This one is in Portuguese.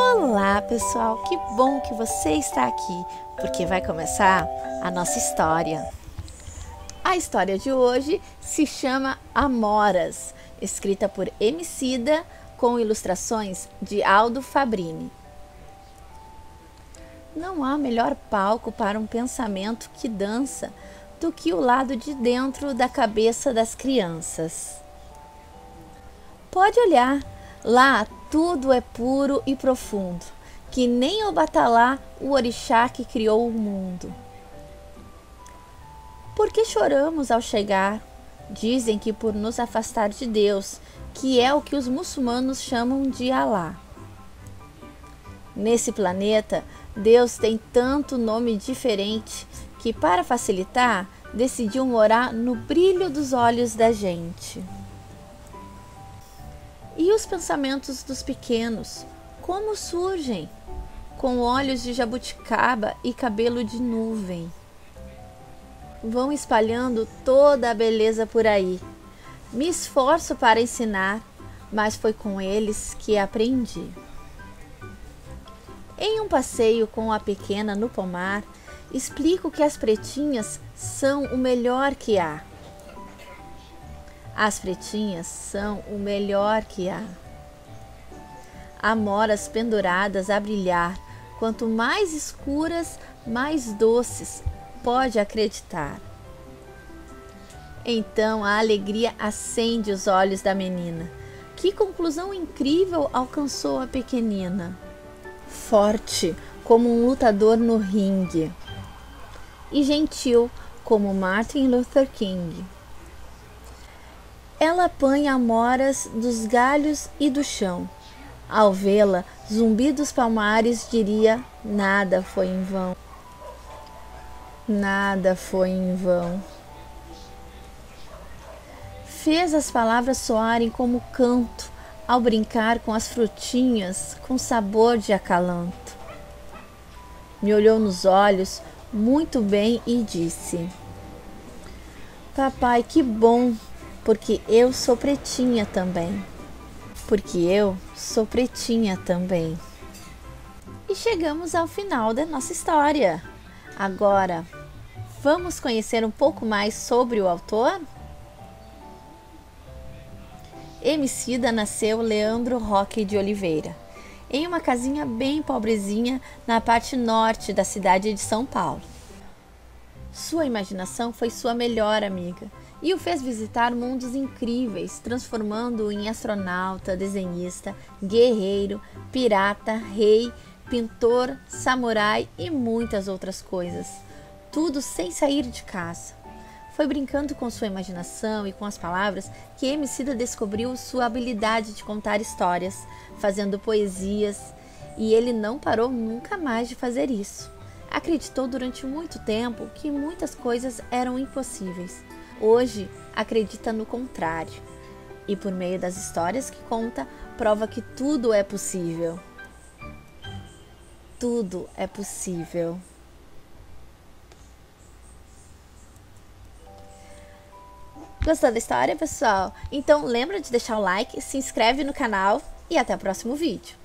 Olá, pessoal! Que bom que você está aqui, porque vai começar a nossa história. A história de hoje se chama Amoras, escrita por Emicida, com ilustrações de Aldo Fabrini. Não há melhor palco para um pensamento que dança do que o lado de dentro da cabeça das crianças. Pode olhar, lá tudo é puro e profundo, que nem o Batalá, o orixá que criou o mundo. Por que choramos ao chegar? Dizem que por nos afastar de Deus, que é o que os muçulmanos chamam de Alá. Nesse planeta, Deus tem tanto nome diferente que, para facilitar, decidiu morar no brilho dos olhos da gente. E os pensamentos dos pequenos, como surgem? Com olhos de jabuticaba e cabelo de nuvem. Vão espalhando toda a beleza por aí. Me esforço para ensinar, mas foi com eles que aprendi. Em um passeio com a pequena no pomar, explico que as pretinhas são o melhor que há. As pretinhas são o melhor que há. Amoras penduradas a brilhar, quanto mais escuras, mais doces, pode acreditar. Então a alegria acende os olhos da menina. Que conclusão incrível alcançou a pequenina! Forte como um lutador no ringue, e gentil como Martin Luther King. Ela apanha amoras dos galhos e do chão. Ao vê-la, Zumbi dos Palmares diria: nada foi em vão. Nada foi em vão. Fez as palavras soarem como canto ao brincar com as frutinhas com sabor de acalanto. Me olhou nos olhos muito bem e disse: Papai, que bom porque eu sou pretinha também. Porque eu sou pretinha também. E chegamos ao final da nossa história. Agora, vamos conhecer um pouco mais sobre o autor? Emicida nasceu Leandro Roque de Oliveira, em uma casinha bem pobrezinha na parte norte da cidade de São Paulo. Sua imaginação foi sua melhor amiga e o fez visitar mundos incríveis, transformando-o em astronauta, desenhista, guerreiro, pirata, rei, pintor, samurai e muitas outras coisas. Tudo sem sair de casa. Foi brincando com sua imaginação e com as palavras que Emicida descobriu sua habilidade de contar histórias, fazendo poesias, e ele não parou nunca mais de fazer isso. Acreditou durante muito tempo que muitas coisas eram impossíveis Hoje acredita no contrário e, por meio das histórias que conta, prova que tudo é possível. Tudo é possível. Gostou da história, pessoal? Então lembra de deixar o like, se inscreve no canal e até o próximo vídeo.